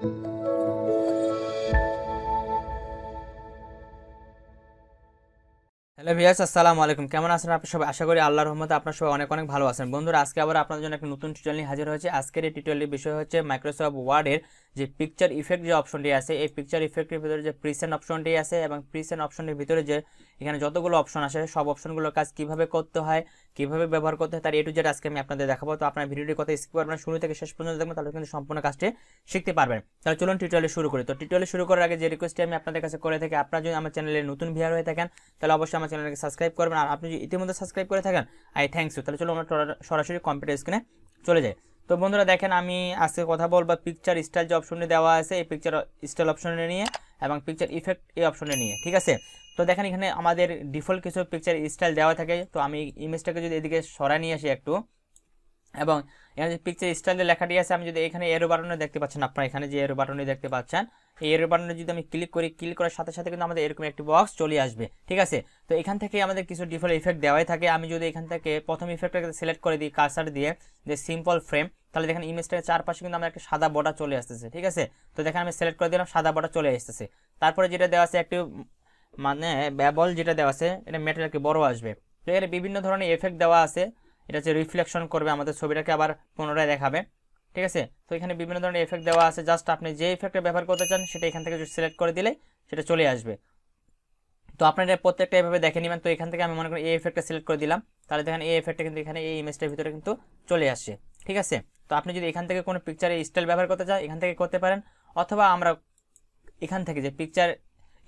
Hello ভিয়াস আসসালামু আলাইকুম। কেমন আছেন আপনি সবাই? আশা করি আল্লাহর রহমতে আপনার সবাই অনেক অনেক ভালো আছেন। বন্ধুরা, আজকে আবার আপনাদের জন্য একটা নতুন টিউটোরিয়াল নিয়ে হাজির হয়েছে। আজকের এই টিউটোরিয়ালের বিষয় হচ্ছে মাইক্রোসফট ওয়ার্ডের যে পিকচার ইফেক্ট যে অপশনটি আছে, এই পিকচার ইফেক্টের ভিতরে যে প্রিসেন্ট অপশনটি আছে এবং প্রিসেন্ট অপশনের ভিতরে যে এখানে যতগুলো অপশন আসে, সব অপশনগুলোর কাজ কীভাবে করতে হয়, কীভাবে ব্যবহার করতে হয়, তার এ টু জেড আজকে আমি আপনাদের দেখাবো। তো আপনার ভিডিওটি কথা স্কিপ করবেন শুরু থেকে শেষ পর্যন্ত দেখবেন, তাহলে কিন্তু সম্পূর্ণ কাজটি শিখতে পারবেন। তাহলে চলুন টিউটোরিয়াল শুরু করি। তো টিউটোরিয়াল শুরু করার আগে যে রিকোয়েস্টটি আমি আপনাদের কাছে করে থাকি, আপনারা যদি আমার চ্যানেলে নতুন ভিয়ার হয়ে থাকেন, তাহলে অবশ্যই আমার চ্যানেলকে সাবস্ক্রাইব করবেন। আর আপনি যদি ইতিমধ্যে সাবস্ক্রাইব করে থাকেন আই থ্যাংকস ইউ তাহলে চলো আমরা সরাসরি কম্পিউটার স্ক্রিনে চলে যাই। তো বন্ধুরা দেখেন, আমি আজকে কথা বলব পিকচার স্টাইল যে অপশনটি দেওয়া আছে, এই পিকচার স্টাইল অপশনে নিয়ে এবং পিকচার ইফেক্ট এই অপশনে নিয়ে, ঠিক আছে? তো দেখেন, এখানে আমাদের ডিফল্ট কিছু পিকচার স্টাইল দেওয়া থাকে। তো আমি ইমেজটাকে যদি এদিকে সরাই নিয়ে আসি একটু, এবং এখানে যে পিকচার স্টাইলের লেখাটি আছে, আমি যদি এখানে এরো বাটনে দেখতে পাচ্ছেন, আপনারা এখানে যে এরো বাটনে দেখতে পাচ্ছেন, এই এরো বাটনে যদি আমি ক্লিক করি ক্লিক করার সাথে সাথে কিন্তু আমাদের এরকম একটি বক্স চলে আসবে, ঠিক আছে? তো এখান থেকে আমাদের কিছু ডিফল্ট ইফেক্ট দেওয়াই থাকে। আমি যদি এখান থেকে প্রথম ইফেক্টটাকে সিলেক্ট করে দিই কার্সার দিয়ে, যে সিম্পল ফ্রেম তাহলে দেখেন ইমেজটার চারপাশে কিন্তু আমার একটা সাদা বর্ডার চলে আসতেছে, ঠিক আছে? তো দেখেন আমি সিলেক্ট করে দিলাম, সাদা বর্ডার চলে আসতেছে। তারপরে যেটা দেওয়া আছে একটু মানে ব্যবল যেটা দেওয়া আছে, এটা মেটেরিয়ালকে বড় আসবে। তো এখানে বিভিন্ন ধরনের এফেক্ট দেওয়া আছে। এটা হচ্ছে রিফ্লেকশন করবে আমাদের ছবিটাকে আবার পুনরায় দেখাবে, ঠিক আছে? তো এখানে বিভিন্ন ধরনের এফেক্ট দেওয়া আছে। জাস্ট আপনি যে এফেক্টটা ব্যবহার করতে চান, সেটা এখান থেকে সিলেক্ট করে দিলে সেটা চলে আসবে। তো আপনারা প্রত্যেকটা এভাবে দেখে নেবেন। তো এখান থেকে আমি মনে করি এই এফেক্টটা সিলেক্ট করে দিলাম। তাহলে দেখেন এই এফেক্টটা কিন্তু এখানে এই ইমেজটার ভিতরে কিন্তু চলে আসছে। ঠিক আছে? তো আপনি যদি এখান থেকে কোনো পিকচারে স্টাইল ব্যবহার করতে চান, এখান থেকে করতে পারেন। অথবা আমরা এখান থেকে যে পিকচার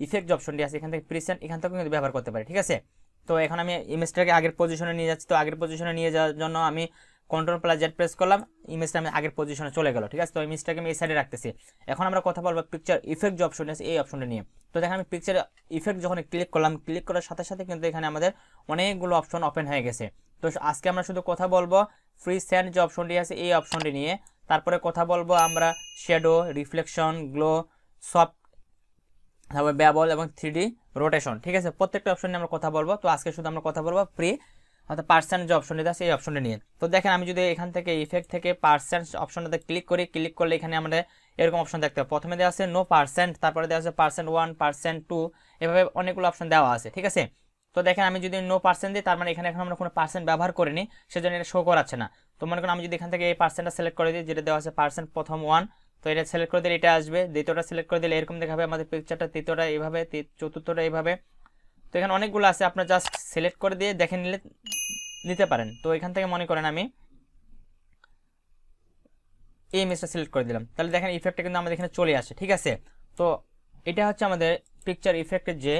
ইফেক্ট অপশনটি আছে, এখান থেকে প্রিসেন্ট এখান থেকেও কিন্তু ব্যবহার করতে পারি, ঠিক আছে? তো এখন আমি ইমেজটাকে আগের পজিশনে নিয়ে যাচ্ছি। তো আগের পজিশনে নিয়ে যাওয়ার জন্য আমি কন্ট্রোল প্লাস জেড প্রেস করলাম। ইমেজটা আমি আগের পজিশনে চলে গেল, ঠিক আছে? তো ইমেজটাকে আমি এই সাইডে রাখতেছি। এখন আমরা কথা বলব পিকচার ইফেক্ট যে অপশন আছে, এই অপশনটা নিয়ে। তো দেখেন আমি পিকচার ইফেক্ট যখন ক্লিক করলাম ক্লিক করার সাথে সাথে কিন্তু এখানে আমাদের অনেকগুলো অপশন ওপেন হয়ে গেছে। তো আজকে আমরা শুধু কথা বলব ফ্রি স্যান্ড যে অপশনটি আছে, এই অপশনটি নিয়ে তারপরে কথা বলব আমরা শ্যাডো রিফ্লেকশন গ্লো সফট তারপর ব্যবল এবং থ্রি রোটেশন ঠিক আছে? প্রত্যেকটা অপশন নিয়ে আমরা কথা বলব। তো আজকে শুধু আমরা কথা বলব ফ্রি অর্থাৎ পার্সেন্ট যে অপশনটি আছে, এই অপশনটা নিয়ে। তো দেখেন, আমি যদি এখান থেকে ইফেক্ট থেকে পার্সেন্ট অপশনটাতে ক্লিক করি ক্লিক করলে এখানে আমাদের এরকম অপশন দেখতে হবে। প্রথমে দেওয়া আছে নো পার্সেন্ট তারপরে দেওয়া আছে পার্সেন্ট ওয়ান পার্সেন্ট টু এভাবে অনেকগুলো অপশন দেওয়া আছে, ঠিক আছে? তো দেখেন আমি যদি নো পার্সেন্ট দিই, তার মানে এখানে এখন আমরা কোনো পার্সেন্ট ব্যবহার করিনি, সেজন্য এটা শো করাচ্ছে না। তো মনে করেন আমি যদি এখান থেকে এই পার্সেন্টটা সিলেক্ট করে দিই, যেটা দেওয়া আছে পার্সেন্ট প্রথম ওয়ান তো এটা সিলেক্ট করে দিলে এটা আসবে, দ্বিতীয়টা সিলেক্ট করে দিলে এরকম দেখাবে আমাদের পিকচারটা তৃতীয়টা এইভাবে চতুর্থটা এইভাবে। তো এখানে অনেকগুলো আছে, আপনার জাস্ট সিলেক্ট করে দিয়ে দেখে নিলে, নিতে পারেন। তো এখান থেকে মনে করেন আমি এই ইমেজটা সিলেক্ট করে দিলাম। তাহলে দেখেন ইফেক্টটা কিন্তু আমাদের এখানে চলে আসে, ঠিক আছে? তো এটা হচ্ছে আমাদের পিকচার ইফেক্টের যে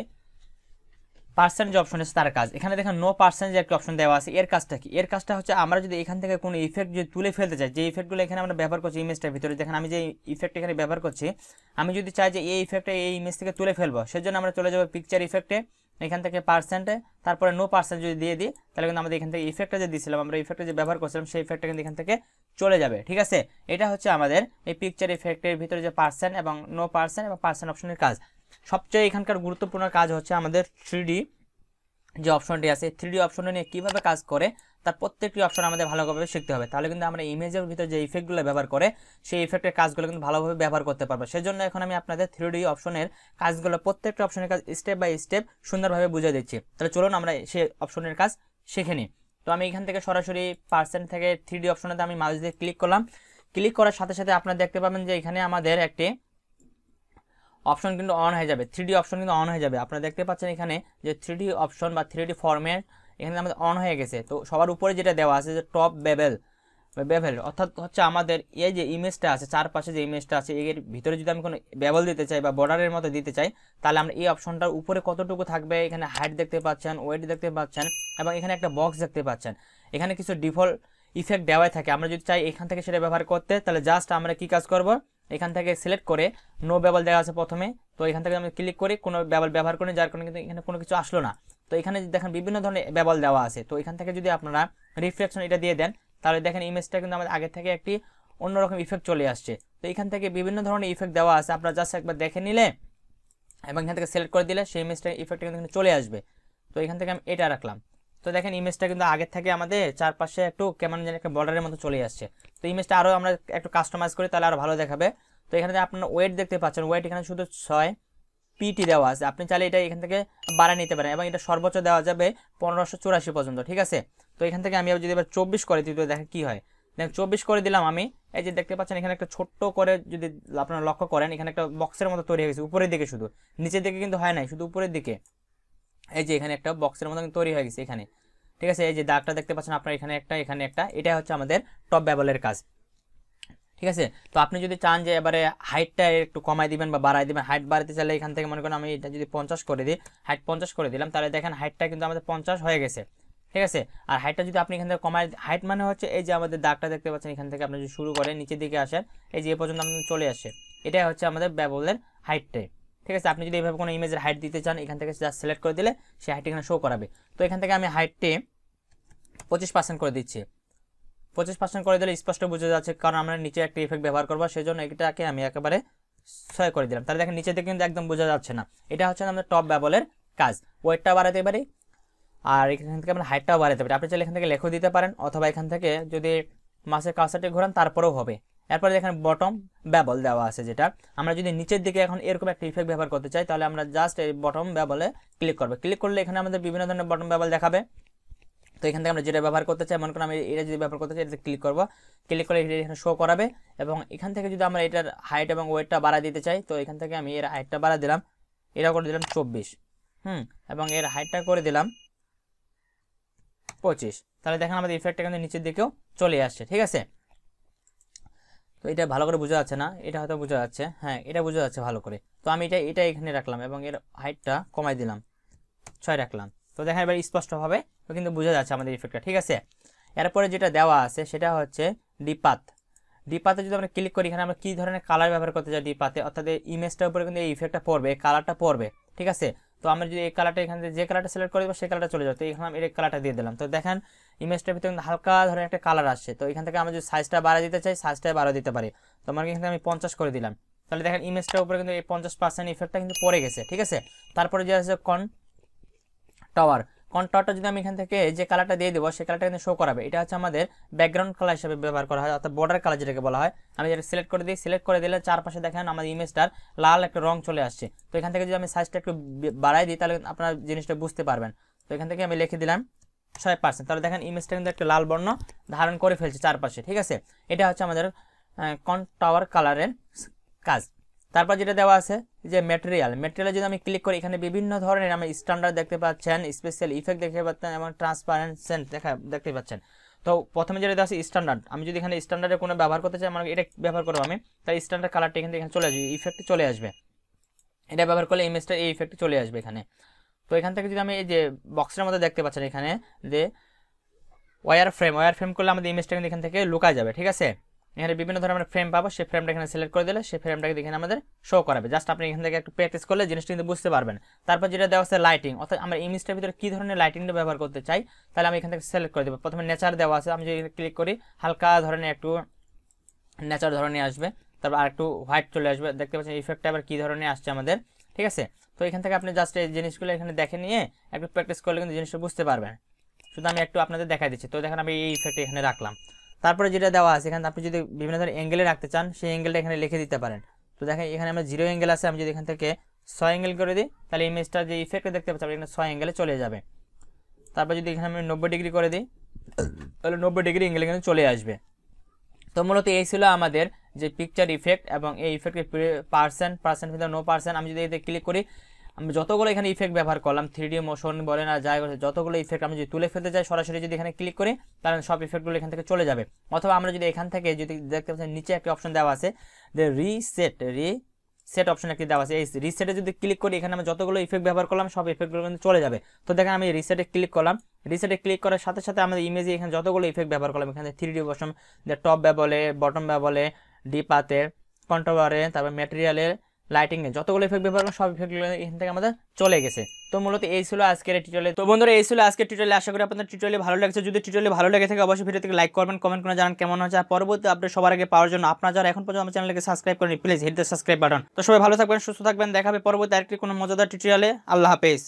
পার্সেন্ট যে অপশন আছে তার কাজ। এখানে দেখেন নো পার্সেন্ট যে একটা অপশন দেওয়া আছে। এর কাজটা কি? এর কাজটা হচ্ছে, আমরা যদি এখান থেকে কোনো ইফেক্ট যদি তুলে ফেলতে চাই, যে ইফেক্টগুলো এখানে আমরা ব্যবহার করছি ইমেজটার ভিতরে, দেখেন আমি যে ইফেক্ট এখানে ব্যবহার করছি, আমি যদি চাই যে এই ইফেক্টটা এই ইমেজ থেকে তুলে ফেলব, সেজন্য আমরা চলে যাব পিকচার ইফেক্টে এখান থেকে পার্সেন্টে তারপরে নো পার্সেন্ট যদি দিয়ে দিই, তাহলে কিন্তু আমাদের এখান থেকে ইফেক্টটা যে দিয়েছিলাম, আমরা ইফেক্টটা যে ব্যবহার করছিলাম, সেই ইফেক্টটা কিন্তু এখান থেকে চলে যাবে, ঠিক আছে? এটা হচ্ছে আমাদের এই পিকচার ইফেক্টের ভিতরে যে পার্সেন্ট এবং নো পার্সেন্ট এবং পার্সেন্ট অপশনের কাজ। সবচেয়ে এখানকার গুরুত্বপূর্ণ কাজ হচ্ছে আমাদের থ্রি যে অপশনটি আছে থ্রি অপশনটা নিয়ে কীভাবে কাজ করে, তার প্রত্যেকটি অপশন আমাদের ভালোভাবে শিখতে হবে। তাহলে কিন্তু আমরা ইমেজের ভিতরে যে ইফেক্টগুলো ব্যবহার করে, সেই ইফেক্টের কাজগুলো কিন্তু ভালোভাবে ব্যবহার করতে পারব। সেজন্য এখন আমি আপনাদের থ্রি অপশনের কাজগুলো, প্রত্যেকটা অপশনের কাজ স্টেপ বাই স্টেপ সুন্দরভাবে বুঝিয়ে দিচ্ছি। তাহলে চলুন আমরা সেই অপশনের কাজ শিখে নিই। তো আমি এখান থেকে সরাসরি পার্সেন্ট থেকে থ্রি ডি অপশনেতে আমি মাউস দিয়ে ক্লিক করলাম। ক্লিক করার সাথে সাথে আপনারা দেখতে পাবেন যে এখানে আমাদের একটি অপশন কিন্তু অন হয়ে যাবে থ্রি অপশন কিন্তু অন হয়ে যাবে। আপনারা দেখতে পাচ্ছেন এখানে যে থ্রি অপশন বা থ্রি ফর্মেট এখানে আমাদের অন হয়ে গেছে। তো সবার উপরে যেটা দেওয়া আছে যে টপ বেবেল বেভেল অর্থাৎ হচ্ছে আমাদের এই যে ইমেজটা আছে, চারপাশে যে ইমেজটা আছে, এর ভিতরে যদি আমি কোনো বেবল দিতে চাই বা বর্ডারের মতো দিতে চাই, তাহলে আমরা এই অপশনটার উপরে কতটুকু থাকবে? এখানে হাইট দেখতে পাচ্ছেন ওয়েট দেখতে পাচ্ছেন, এবং এখানে একটা বক্স দেখতে পাচ্ছেন। এখানে কিছু ডিফল্ট ইফেক্ট দেওয়াই থাকে। আমরা যদি চাই এখান থেকে সেটা ব্যবহার করতে, তাহলে জাস্ট আমরা কি কাজ করব? এখান থেকে সিলেক্ট করে নো বেবল দেওয়া আছে প্রথমে। তো এখান থেকে আমি ক্লিক করি, কোনো বেবল ব্যবহার করি যার কারণে কিন্তু এখানে কোনো কিছু আসলো না। তো এখানে দেখেন বিভিন্ন ধরনের বেবল দেওয়া আছে। তো এখান থেকে যদি আপনারা রিফ্লেকশন এটা দিয়ে দেন, তাহলে দেখেন ইমেজটা কিন্তু আমাদের আগে থেকে একটি অন্যরকম ইফেক্ট চলে আসছে। তো এখান থেকে বিভিন্ন ধরনের ইফেক্ট দেওয়া আছে, আপনারা জাস্ট একবার দেখে নিলে এবং এখান থেকে সিলেক্ট করে দিলে সেই ইমেজটা ইফেক্টটা কিন্তু চলে আসবে। তো এখান থেকে আমি এটা রাখলাম। তো দেখেন ইমেজটা কিন্তু আগের থেকে আমাদের চারপাশে একটু কেমন যেন একটা বর্ডারের মতো চলে আসছে। তো ইমেজটা আরও আমরা একটু কাস্টমাইজ করি তাহলে আরও ভালো দেখাবে। তো এখানে আপনার ওয়েট দেখতে পাচ্ছেন ওয়েট এখানে শুধু ছয় পিটি দেওয়া আছে। আপনি চাইলে এটা এখান থেকে বাড়া নিতে পারেন এবং এটা সর্বোচ্চ দেওয়া যাবে পনেরোশো চুরাশি পর্যন্ত, ঠিক আছে? তো এখান থেকে আমি যদি এবার চব্বিশ করে দিই, তো দেখেন কি হয়? দেখেন, চব্বিশ করে দিলাম আমি। এই যে দেখতে পাচ্ছেন, এখানে একটা ছোট্ট করে যদি আপনারা লক্ষ্য করেন, এখানে একটা বক্সের মতো তৈরি হয়ে গেছে, উপরের দিকে শুধু। নিচের দিকে কিন্তু হয় নাই, শুধু উপরের দিকে। এই যে এখানে একটা বক্সের মতো তৈরি হয়ে গেছে এখানে। ঠিক আছে? এই যে দাগটা দেখতে পাচ্ছেন আপনার, এখানে একটা এখানে একটা, এটা হচ্ছে আমাদের টপ ব্যাবলের কাজ। ঠিক আছে? তো আপনি যদি চান যে এবারে হাইটটা একটু কমাই দিবেন বা বাড়াই দিবেন হাইট বাড়াতে চাইলে এখান থেকে মনে করেন আমি এটা যদি পঞ্চাশ করে দিই হাইট পঞ্চাশ করে দিলাম, তাহলে দেখেন হাইটটা কিন্তু আমাদের পঞ্চাশ হয়ে গেছে। ঠিক আছে? আর হাইটটা যদি আপনি এখান থেকে কমায় হাইট মানে হচ্ছে এই যে আমাদের দাগটা দেখতে পাচ্ছেন, এখান থেকে আপনি যদি শুরু করেন, নিচের দিকে আসেন, এই যে এ পর্যন্ত আপনার চলে আসে। এটাই হচ্ছে আমাদের ব্যবলের হাইটটাই ঠিক আছে? আপনি যদি এইভাবে কোনো ইমেজের হাইট দিতে চান, এখান থেকে জাস্ট সিলেক্ট করে দিলে সে হাইট এখানে শো করাবে। তো এখান থেকে আমি হাইটটি পঁচিশ পার্সেন্ট করে দিচ্ছি। পঁচিশ পার্সেন্ট করে দিলে স্পষ্ট বোঝা যাচ্ছে, কারণ আমরা নিচে একটা ইফেক্ট ব্যবহার করব সেই জন্য এটাকে আমি একেবারে ছয় করে দিলাম। তাহলে দেখেন নিচে থেকে কিন্তু একদম বোঝা যাচ্ছে না। এটা হচ্ছে আমাদের টপ ব্যবলের কাজ। ওয়েটটা বাড়াতে পারি, আর এখান থেকে আমরা হাইটটাও বাড়াতে পারি। আপনি চাইলে এখান থেকে লেখো দিতে পারেন, অথবা এখান থেকে যদি মাসের কাজটাটি ঘোরান, তারপরেও হবে। এরপরে দেখেন বটম ব্যাবল দেওয়া আছে যেটা। আমরা যদি নিচের দিকে এখন এরকম একটা ইফেক্ট ব্যবহার করতে চাই, তাহলে আমরা জাস্ট এই বটম ব্যাবলে ক্লিক করব। ক্লিক করলে এখানে আমাদের বিভিন্ন ধরনের বটম ব্যাবল দেখাবে। তো এখান থেকে আমরা যেটা ব্যবহার করতে চাই, মনে করেন আমি এটা যদি ব্যবহার করতে চাই, এটাতে ক্লিক করব। ক্লিক করলে এটা এখানে শো করাবে এবং এখান থেকে যদি আমরা এটার হাইট এবং ওয়েটটা বাড়া দিতে চাই, তো এখান থেকে আমি এর হাইটটা বাড়া দিলাম। এটা করে দিলাম চব্বিশ। হুম, এবং এর হাইটটা করে দিলাম পঁচিশ। তাহলে দেখেন আমাদের ইফেক্টটা কিন্তু নিচের দিকেও চলে আসছে, ঠিক আছে? তো এটা ভালো করে বোঝা যাচ্ছে না, এটা হয়তো বোঝা যাচ্ছে হ্যাঁ এটা বোঝা যাচ্ছে ভালো করে। তো আমি এটা এটা এখানে রাখলাম এবং এর হাইটটা কমাই দিলাম, ছয় রাখলাম। তো দেখেন এবার স্পষ্টভাবে তো কিন্তু বোঝা যাচ্ছে আমাদের ইফেক্টটা ঠিক আছে? এরপরে যেটা দেওয়া আছে সেটা হচ্ছে ডিপাত ডিপাতে যদি আমরা ক্লিক করি, এখানে আমরা কী ধরনের কালার ব্যবহার করতে চাই ডিপাতে অর্থাৎ ইমেজটার উপরে কিন্তু এই ইফেক্টটা পড়বে কালারটা পড়বে, ঠিক আছে? তো আমরা যদি এই কালারটা এখান থেকে যে কালারটা সিলেক্ট করে দেবো, সেই কালারটা চলে যাবে। তো এখানে আমি এর কালারটা দিয়ে দিলাম। তো দেখেন ইমেজটার ভিতরে হালকা ধরে একটা কালার আসছে। তো এখান থেকে আমরা যদি সাইজটা বাড়া দিতে চাই সাইজটা বাড়া দিতে পারি। তো আমার এখানে আমি পঞ্চাশ করে দিলাম। তাহলে দেখেন ইমেজটার উপরে কিন্তু এই পঞ্চাশ পার্সেন্ট ইফেক্টটা কিন্তু পড়ে গেছে, ঠিক আছে? তারপরে যে আছে কন টাওয়ার কন্টাওয়ারটা যদি আমি এখান থেকে যে কালারটা দিয়ে দেবো, সেই কালারটা কিন্তু শো করাবে। এটা হচ্ছে আমাদের ব্যাকগ্রাউন্ড কালার হিসেবে ব্যবহার করা হয়, অর্থাৎ বর্ডার কালার যেটাকে বলা হয়। আমি যেটা সিলেক্ট করে দিই সিলেক্ট করে দিলে চারপাশে দেখেন আমাদের ইমেজটার লাল একটা রং চলে আসছে। তো এখান থেকে যদি আমি সাইজটা একটু বাড়াই দিই, তাহলে আপনার জিনিসটা বুঝতে পারবেন। তো এখান থেকে আমি লিখে দিলাম ছয় পার্সেন্ট তাহলে দেখেন ইমেজটা কিন্তু একটা লাল বর্ণ ধারণ করে ফেলছে চারপাশে, ঠিক আছে? এটা হচ্ছে আমাদের কন টাওয়ার কালারের কাজ। তারপর যেটা দেওয়া আছে, যে ম্যাটেরিয়াল ম্যাটেরিয়ালে যদি আমি ক্লিক করি, এখানে বিভিন্ন ধরনের আমি স্ট্যান্ডার্ড দেখতে পাচ্ছেন স্পেশাল ইফেক্ট দেখতে পাচ্ছেন, এবং ট্রান্সপারেন্সেন্ট দেখা, দেখতে পাচ্ছেন। তো প্রথমে যেটা দেওয়া আছে স্ট্যান্ডার্ড আমি যদি এখানে স্ট্যান্ডার্ডে কোনো ব্যবহার করতে চাই, আমার এটা ব্যবহার করব আমি। তাই স্ট্যান্ডার্ড কালারটা এখান থেকে এখানে চলে আসবে ইফেক্টে চলে আসবে। এটা ব্যবহার করলে ইমেজটা এই ইফেক্টে চলে আসবে এখানে। তো এখান থেকে যদি আমি এই যে বক্সের মধ্যে দেখতে পাচ্ছেন এখানে, যে ওয়ার ফ্রেম ওয়ার ফ্রেম করলে আমাদের ইমেজটা কিন্তু এখান থেকে লুকায় যাবে, ঠিক আছে? এখানে বিভিন্ন ধরনের ফ্রেম পাবো, সেই ফ্রেমটা এখানে সিলেক্ট করে দিলে সেই ফ্রেমটাকে এখানে আমাদের শো করাবে। জাস্ট আপনি এখান থেকে একটু প্র্যাকটিস করলে জিনিসটা কিন্তু বুঝতে পারবেন। তারপর যেটা দেওয়া আছে লাইটিং অর্থাৎ আমরা ইমেজটার ভিতরে কী ধরনের লাইটিংটা ব্যবহার করতে চাই, তাহলে আমি এখান থেকে সিলেক্ট করে দেবো। প্রথমে নেচার দেওয়া আছে, আমি যদি ক্লিক করি, হালকা ধরনের একটু নেচার ধরনের আসবে। তারপর আর একটু হোয়াইট চলে আসবে। দেখতে পাচ্ছেন ইফেক্টটা আবার কী ধরনের আসছে আমাদের, ঠিক আছে? তো এখান থেকে আপনি জাস্ট এই জিনিসগুলো এখানে দেখে নিয়ে একটু প্র্যাকটিস করলে কিন্তু জিনিসটা বুঝতে পারবেন। শুধু আমি একটু আপনাদের দেখাই দিচ্ছি। তো দেখেন আমি এই ইফেক্ট এখানে রাখলাম। তারপরে যেটা দেওয়া আছে, এখানে আপনি যদি বিভিন্ন ধরনের অ্যাঙ্গেলে রাখতে চান, সেই অ্যাঙ্গেলটা এখানে লিখে দিতে পারেন। তো দেখেন, এখানে আমরা জিরো অ্যাঙ্গেল আছে, আমি যদি এখান থেকে ছয় অ্যাঙ্গেল করে দিই, তাহলে ইমেজটা যে ইফেক্টটা দেখতে পাচ্ছি এখানে ছয় অ্যাঙ্গেলে চলে যাবে। তারপর যদি এখানে আমি নব্বই ডিগ্রি করে দিই, তাহলে নব্বই ডিগ্রি অ্যাঙ্গেল এখানে চলে আসবে। তো মূলত এই ছিল আমাদের যে পিকচার ইফেক্ট এবং এই ইফেক্টের পার্সেন্ট পার্সেন্ট ভিতরে নো পার্সেন্ট আমি যদি এতে ক্লিক করি আমি যতগুলো এখানে ইফেক্ট ব্যবহার করলাম থ্রি ডি মোশন বলেন আর যাই বলে যতগুলো ইফেক্ট আমি যদি তুলে ফেলতে চাই, সরাসরি যদি এখানে ক্লিক করি, তাহলে সব ইফেক্টগুলো এখান থেকে চলে যাবে। অথবা আমরা যদি এখান থেকে যদি দেখতে পাচ্ছেন, নিচে একটা অপশন দেওয়া আছে, যে রিসেট রি সেট অপশন একটি দেওয়া আছে। এই রিসেটে যদি ক্লিক করি, এখানে আমি যতগুলো ইফেক্ট ব্যবহার করলাম, সব ইফেক্টগুলো কিন্তু চলে যাবে। তো দেখেন আমি রিসেটে ক্লিক করলাম। রিসেটে ক্লিক করার সাথে সাথে আমাদের ইমেজে এখানে যতগুলো ইফেক্ট ব্যবহার করলাম, এখানে থ্রি ডি বসম টপ ব্যবলে বটম ব্যবলে ডিপাতে কন্ট্রোভারে তারপর ম্যাটেরিয়ালের লাইটিং এ যতগুলো ইফেক্ট ব্যবহার করলাম, সব ইফেক্টগুলো এখান থেকে আমাদের চলে গেছে। তো মূলত এই ছিল আজকের টিউটোরিয়ালে তো বন্ধুরা, এই ছিল আজকের টিউটোরিয়ালে আশা করি আপনাদের টিউটোরিয়ালে ভালো লাগছে। যদি টিউটোরিয়ালে ভালো লাগে থাকে, অবশ্যই ভিডিও থেকে লাইক করবেন কমেন্ট করে জানান কেমন হচ্ছে আর পরবর্তী আপডেট সবার আগে পাওয়ার জন্য আপনারা যারা এখন পর্যন্ত আমার চ্যানেলকে সাবস্ক্রাইব করেন please hit the subscribe button তো সবাই ভালো থাকবেন, সুস্থ থাকবেন। দেখাবে পরবর্তী আরেকটি কোনো মজাদার টিউটোরিয়ালে আল্লাহ হাফেজ।